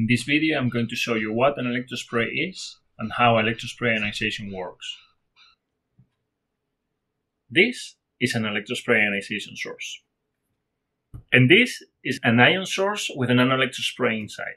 In this video I'm going to show you what an electrospray is and how electrospray ionization works. This is an electrospray ionization source. And this is an ion source with an electrospray inside.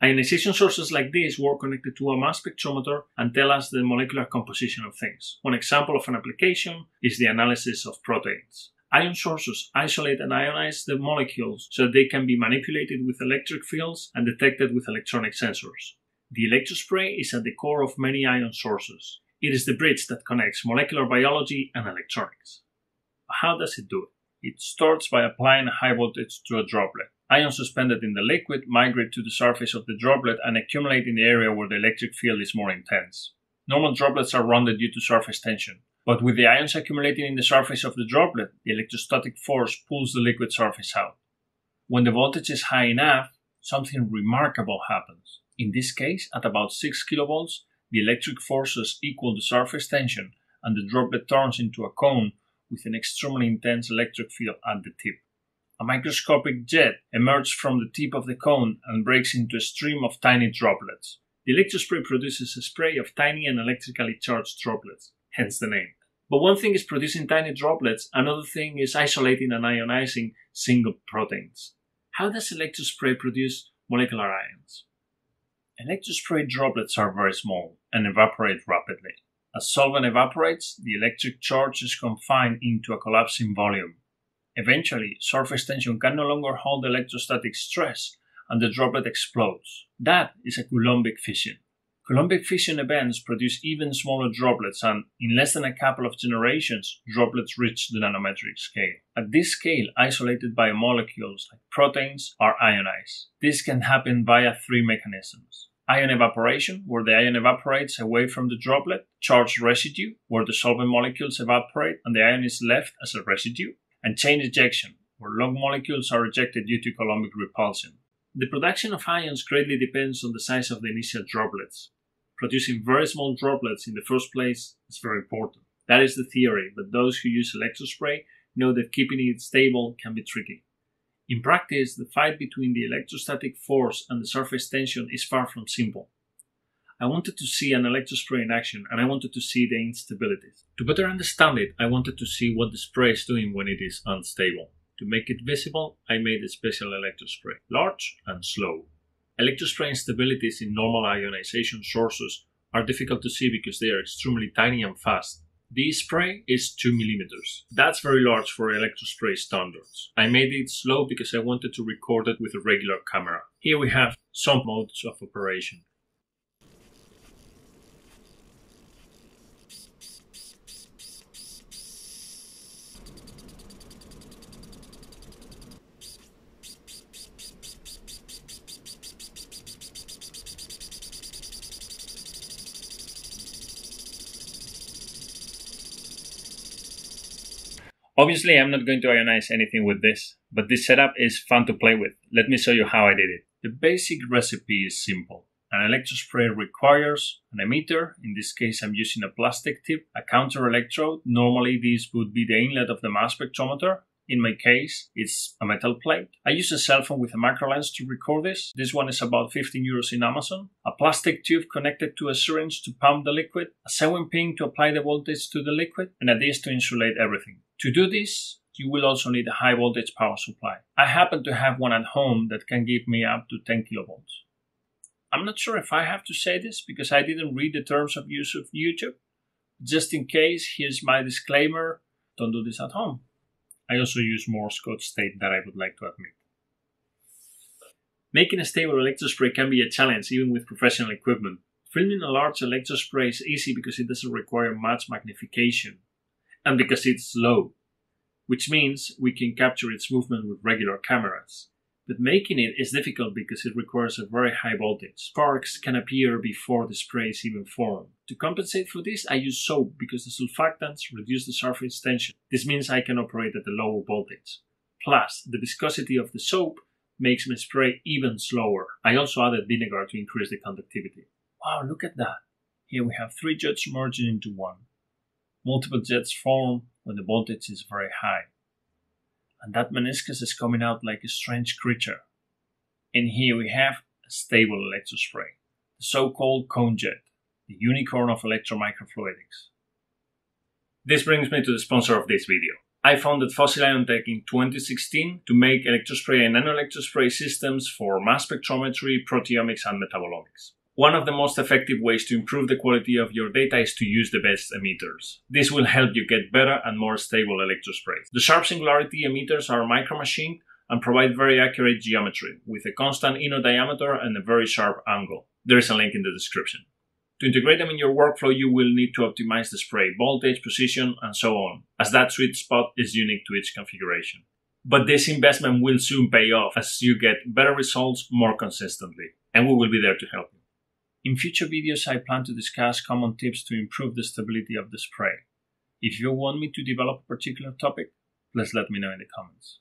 Ionization sources like this work connected to a mass spectrometer and tell us the molecular composition of things. One example of an application is the analysis of proteins. Ion sources isolate and ionize the molecules so they can be manipulated with electric fields and detected with electronic sensors. The electrospray is at the core of many ion sources. It is the bridge that connects molecular biology and electronics. How does it do it? It starts by applying a high voltage to a droplet. Ions suspended in the liquid migrate to the surface of the droplet and accumulate in the area where the electric field is more intense. Normal droplets are rounded due to surface tension, but with the ions accumulating in the surface of the droplet, the electrostatic force pulls the liquid surface out. When the voltage is high enough, something remarkable happens. In this case, at about 6 kilovolts, the electric forces equal the surface tension and the droplet turns into a cone with an extremely intense electric field at the tip. A microscopic jet emerges from the tip of the cone and breaks into a stream of tiny droplets. The electrospray produces a spray of tiny and electrically charged droplets, hence the name. But one thing is producing tiny droplets, another thing is isolating and ionizing single proteins. How does electrospray produce molecular ions? Electrospray droplets are very small and evaporate rapidly. As solvent evaporates, the electric charge is confined into a collapsing volume. Eventually, surface tension can no longer hold electrostatic stress and the droplet explodes. That is a Coulombic fission. Coulombic fission events produce even smaller droplets, and in less than a couple of generations, droplets reach the nanometric scale. At this scale, isolated biomolecules like proteins are ionized. This can happen via three mechanisms. Ion evaporation, where the ion evaporates away from the droplet, charged residue, where the solvent molecules evaporate and the ion is left as a residue, and chain ejection, where long molecules are ejected due to Coulombic repulsion. The production of ions greatly depends on the size of the initial droplets. Producing very small droplets in the first place is very important. That is the theory, but those who use electrospray know that keeping it stable can be tricky. In practice, the fight between the electrostatic force and the surface tension is far from simple. I wanted to see an electrospray in action and I wanted to see the instabilities. To better understand it, I wanted to see what the spray is doing when it is unstable. To make it visible, I made a special electrospray, large and slow. Electrospray instabilities in normal ionization sources are difficult to see because they are extremely tiny and fast. This spray is 2 millimeters. That's very large for electrospray standards. I made it slow because I wanted to record it with a regular camera. Here we have some modes of operation. Obviously, I'm not going to ionize anything with this, but this setup is fun to play with. Let me show you how I did it. The basic recipe is simple. An electrospray requires an emitter, in this case I'm using a plastic tip, a counter electrode, normally this would be the inlet of the mass spectrometer, in my case, it's a metal plate. I use a cell phone with a macro lens to record this. This one is about 15 euros in Amazon. A plastic tube connected to a syringe to pump the liquid. A sewing pin to apply the voltage to the liquid. And a disc to insulate everything. To do this, you will also need a high voltage power supply. I happen to have one at home that can give me up to 10 kilovolts. I'm not sure if I have to say this because I didn't read the terms of use of YouTube. Just in case, here's my disclaimer don't do this at home. I also use Morse code state that I would like to admit. Making a stable electrospray can be a challenge even with professional equipment. Filming a large electrospray is easy because it doesn't require much magnification and because it's slow, which means we can capture its movement with regular cameras. But making it is difficult because it requires a very high voltage. Sparks can appear before the spray even formed. To compensate for this, I use soap because the surfactants reduce the surface tension. This means I can operate at a lower voltage. Plus, the viscosity of the soap makes my spray even slower. I also added vinegar to increase the conductivity. Wow, look at that. Here we have three jets merging into one. Multiple jets form when the voltage is very high and that meniscus is coming out like a strange creature. And here we have a stable electrospray, the so-called cone jet, the unicorn of electromicrofluidics. This brings me to the sponsor of this video. I founded Fossil Ion Tech in 2016 to make electrospray and nanoelectrospray systems for mass spectrometry, proteomics, and metabolomics. One of the most effective ways to improve the quality of your data is to use the best emitters. This will help you get better and more stable electrosprays. The sharp singularity emitters are micromachined and provide very accurate geometry with a constant inner diameter and a very sharp angle. There is a link in the description. To integrate them in your workflow, you will need to optimize the spray voltage, position, and so on, as that sweet spot is unique to each configuration. But this investment will soon pay off as you get better results more consistently, and we will be there to help you. In future videos, I plan to discuss common tips to improve the stability of the spray. If you want me to develop a particular topic, please let me know in the comments.